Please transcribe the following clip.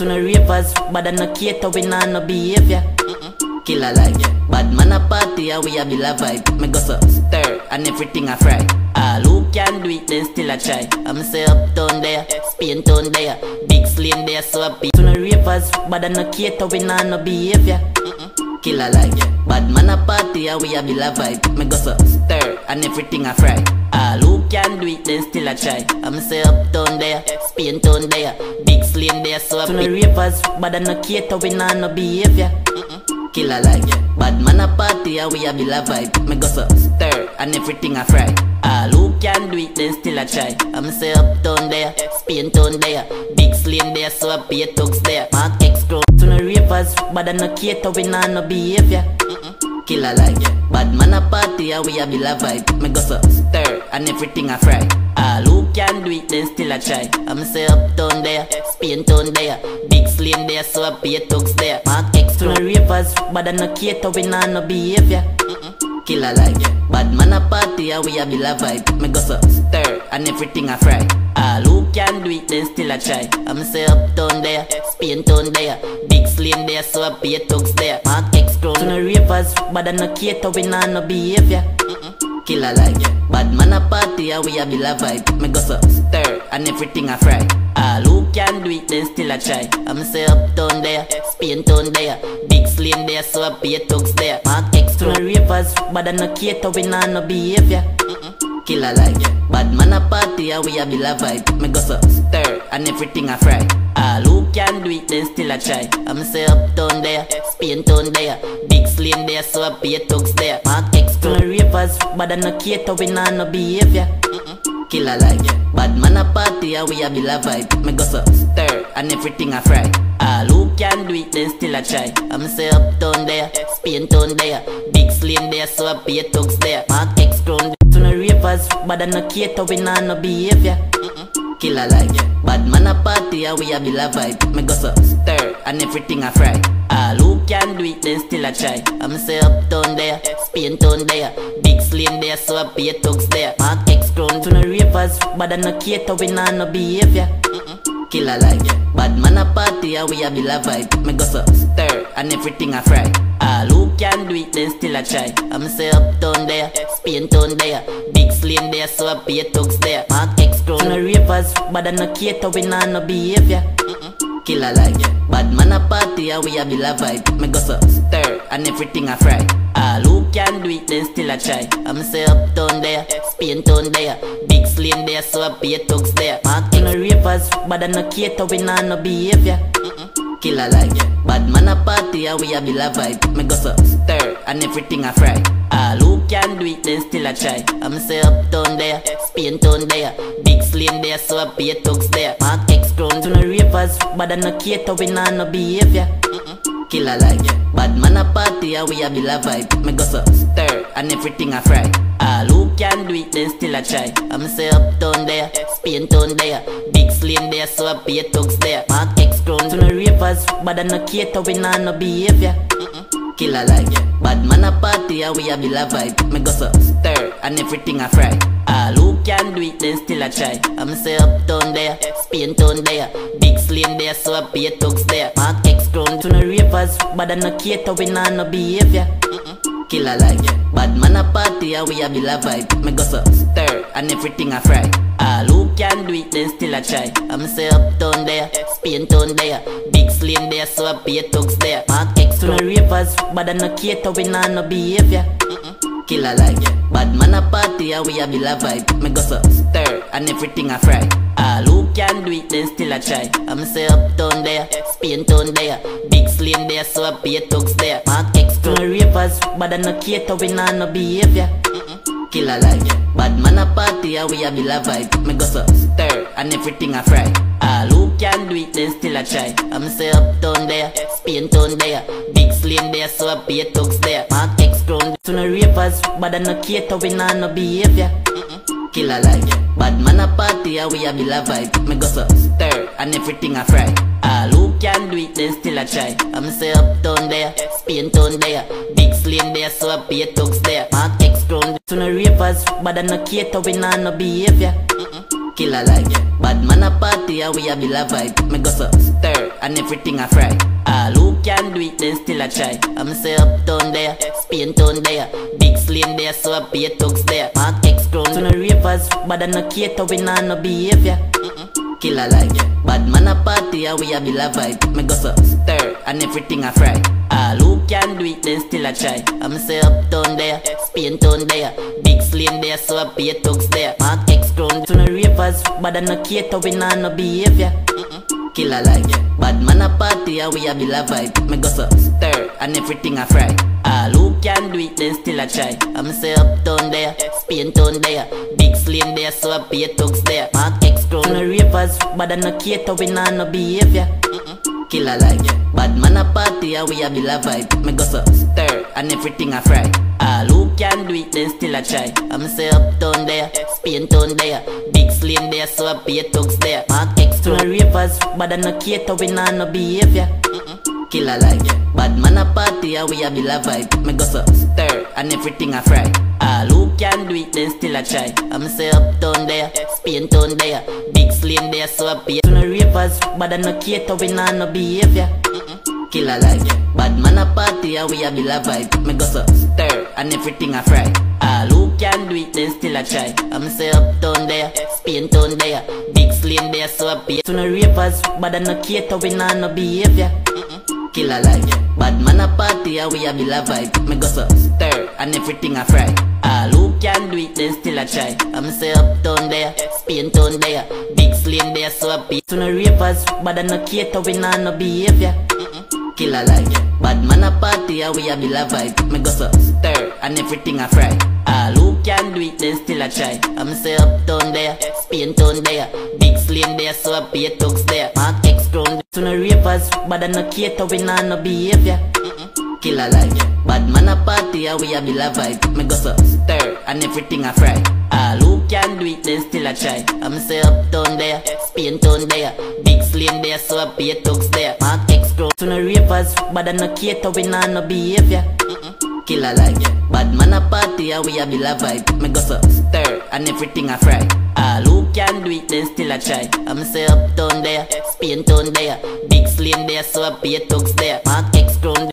To no ravers, but I no cater, we nah no behavior. Killer like Bad man a party and we a bill a vibe. Me go so stir and everything a fry. All who can do it then still a try. I'm say uptown there, Spain town there Big slane there so beat To no ravers, but I no cater, we nah no behavior. Killer like Bad man a party and we a bill a vibe. Me go so stir and everything a fry. All who can do it then still a try. I'm say uptown there, Spain town there. Big slane there so a beat To no ravers, but I no cater, we nah no behavior. Killer like Bad man a party and we a be a vibe. Me go so stir and everything a fry. All who can do it then still I try. I'm say uptown there, Spain town there. Big slane there so a pay tugs there. Mark X grow. To no ravers, but I no cater we nah no behavior. Killer like Bad man a party and we a be a vibe. Me go so stir and everything a fry who can do it then still a try. I'm say uptown there, Spain town there Big slane there so a pay tugs there. Mark X no ravers, but I no cater we nah no behavior. Killer like Bad man a party and we a bill a vibe. Me go so stir and everything a fry. All who can do it then still a try. I'm say uptown there, Spain town there Big slane there so a pay tugs there. Mark X To no ravers, but I no cater we nah no behavior Killer like Bad man a party and we a bill a vibe. Me go so stir and everything a fry. All who can do it then still a try. I'm say uptown there, Spain town there. Big slane there so a pay tugs there. Mark no ravers, but I no cater we nah no behavior. Killer like Bad man a party and we a bill a vibe. Me go so stir and everything a fry. All who can do it then still a try. I'm say uptown there, Spain town there. Big slane there so a pay tugs there. Mark X ravers, but I no cater we nah no behavior. Killer like Bad man a party and we a bill a vibe. Me go so stir and everything a fry. All who can do it then still a try. I'm say uptown there, Spain town there. Big slane there so I pay tugs there. Mark X grown To no ravers, but I no cater we nah no behavior Killer like Bad man a party and we a bill a vibe. Me go so stir and everything a fry. All who can do it then still a try. I'm say uptown there, Spain town there. Big slane there so I pay tugs there. Mark X grown To no ravers, but I no cater we nah no behavior. Killer like Bad man a party and we a bill a vibe. Me go so stir and everything a fry can do it then still I try. I'm say uptown there, Spain town there Big slane there so a pay tugs there. Mark X grown. To no ravers, but I no cater we nah no behavior. Killer like Bad man a party and we a bill a vibe. Me go so stir and everything a fry. All who can do it then still I try. I'm say uptown there, Spain town there Big slane there so a pay tugs there. Mark X no ravers, but I no cater we nah no behavior Killer like Bad man a party and we a bill a vibe. Me go so stir and everything a fry. All who can do it then still a try. I'm say uptown there, Spain town there. Big slane there so a pay tugs there. Mark X grown To no ravers, but I no cater we nah no behavior. Killer like Bad man a party and we a bill a vibe. Me go so stir and everything a fry. All who can do it then still a try. I'm say uptown there, Spain town there. Big slane there so a pay tugs there. Mark X grown To no ravers, but I no cater we nah no behavior. Killer like Bad man a party and we a bill a vibe. Me go so stir and everything a fry. All who can do it then still a try. I'm say uptown there, Spain town there. Big slane there so a pay tugs there. Mark X grown To no ravers, but I no cater we nah no behavior. Killer like Bad man a party and we a bill a vibe. Me go so stir and everything a fry. All who can do it then still I try. I'm say uptown there, Spain town there Big slane there so a pay tugs there. Mark X no ravers, but I no cater we nah no behavior. Killer like Bad man a party and we a bill vibe. Me go so stir and everything I fry. All who can do it then still I try. I'm say uptown there, Spain town there Big slane there so a pay tugs there. Mark X no ravers, but I no cater we nah no behavior Killer life Bad man a party and we a bill a vibe? Me go so stir and everything a fry. All who can do it then still a try. I'm say uptown there, Spain town there Big slane there so I pay tugs there. Mark X grown To no ravers, but I no cater we nah no behavior. Killer like Bad man a party and we a bill a vibe? Me go so stir and everything a fry All who can do it then still I try. I'm say uptown there, Spain town there Big slane there so a pay tugs there. Mark X grown To no ravers, but I no cater we nah no behavior. Killer like Bad man a party and we a bill a vibe. Me go so stir and everything I fry. All who can do it then still I try. I'm say uptown there, Spain town there Big sling there so I pay thugs there. Mark X crown to no ravers But I no cater we nah no behavior Killer like Bad man a party and we a bill a vibe. Me go so stir and everything a fry. All who can do it then still a try. I'm say uptown there, Spain town there Big sling there so I pay thugs there. Mark X crown to no ravers But I no cater we nah no behavior. Killer like Bad man a party and we a bill a vibe. Me go so stir and everything a fry. All who can do it then still a try. I'm say uptown there, Spain town there Big sling there so I pay thugs there. Mark X crown no ravers But I no cater we nah no behavior. Killer like Bad man a party and we a bill a vibe. Me go so stir and everything a fry. All who can do it then still a try. I'm say uptown there, Spain town there. Big sling there so I pay thugs there. Mark X to no ravers But I no cater we nah no behavior. Killer like Bad man a party and we a bill a vibe. Me go so stir and everything a fry All who can do it then still a try. I'm say uptown there, Spain town there Big sling there so I pay to no ravers But I no cater we nah no behavior. Killer like Bad man a party and we a bill a vibe. Me go so stir and everything a fry. All who can do it then still a try. I'm say uptown there, Spain town there Big sling there so I pay to no ravers But I no cater we nah no behavior Killer like Bad man a party and we a bill a vibe. Me go so stir and everything a fry. All who can do it then still a try. I'm say uptown there, Spain town there. Big sling there so I pay to no ravers But I no cater we nah no behavior. Killer like Bad man a party and we a bill a vibe. Me go so stir and everything a fry. All who can do it then still I try. I'm say uptown there, Spain town there Big sling there so I pay thugs there. Mark X crown to no ravers But I no cater we nah no behavior. Killer like Bad man a party and we a bill a vibe. Me go so stir and everything I fry. All who can do it then still I try. I'm say uptown there, Spain town there Big sling there so I pay thugs there. Mark X crown to no ravers But I no cater we nah no behavior Killer like Bad man a party and we a bill a vibe. Me go so stir and everything a fry. All who can do it then still a try. I'm say uptown there, Spain town there Big sling there so I pay thugs there. Mark X crown